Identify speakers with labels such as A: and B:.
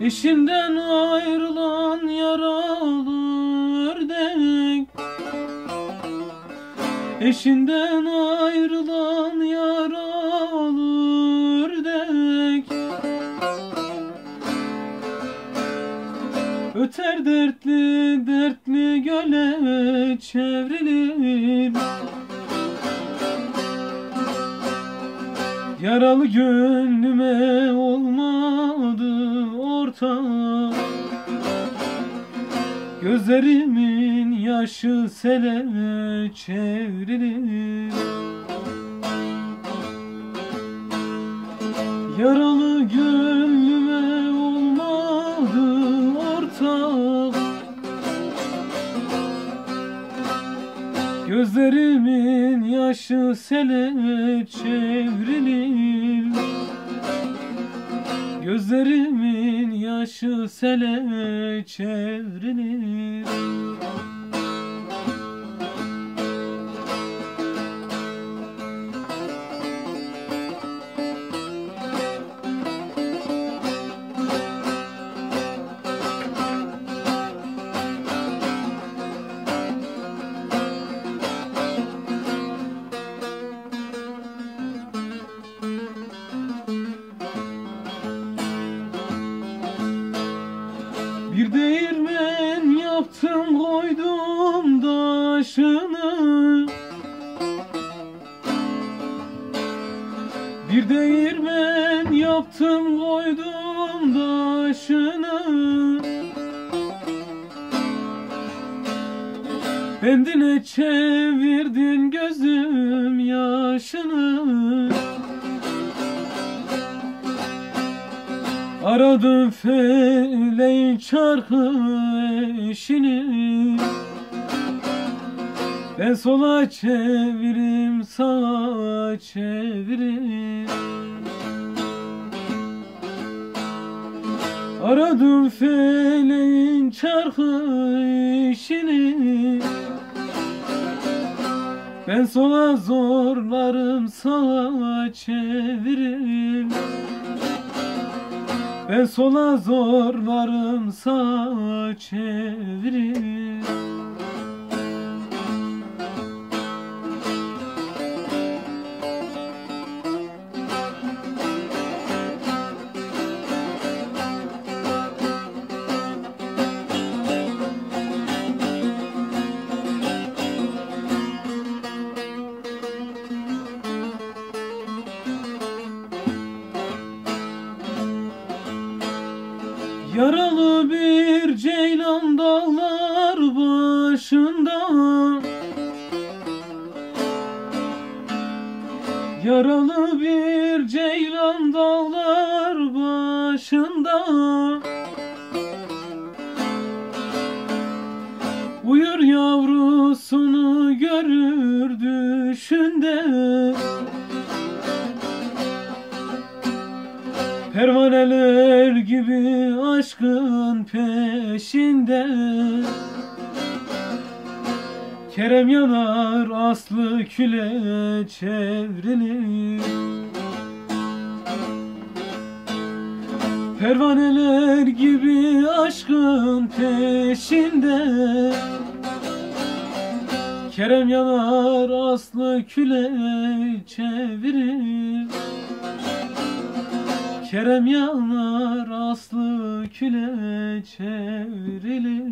A: Eşinden ayrılan yaralı ördek Eşinden ayrılan yaralı ördek Öter dertli dertli göle çevrilir. Yaralı gönlüme olmadı ortak Gözlerimin yaşı sele çevrilir. Yaralı gönlüme olmadı ortak. Gözlerimin yaşı sele çevrilir. Gözlerimin yaşı sele çevrilir koydum daşını Bir değirmen yaptım koydum daşını Bendine çevirdin gözüm yaşını Aradım feleğin çarkı eşini. Ben sola çevirim sağa çevirim Aradım feleğin çarkı eşini. Ben sola zorlarım sağa çeviririm ben sola zorlarım sağa çevirir Yaralı bir ceylan dağlar başında. Yaralı bir ceylan dağlar başında. Uyur yavrusunu görür düşünde Pervaneler gibi aşkın peşinde. Kerem yanar aslı küle çevrilir. Pervaneler gibi aşkın peşinde. Kerem yanar aslı küle çevirir Kerem yanar aslı küle çevrilir.